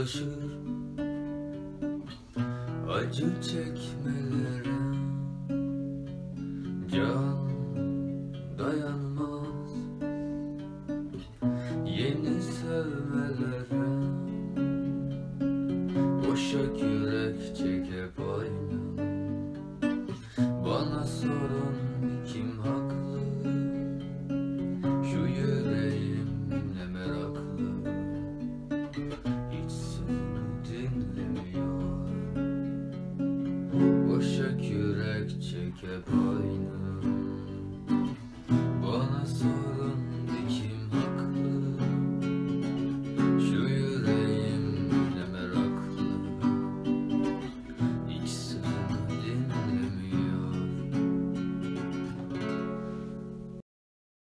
alışır. Acı çekmelere Can dayanmaz. Yeni sevmelere Boşa yürek çekip aynı Bana sorun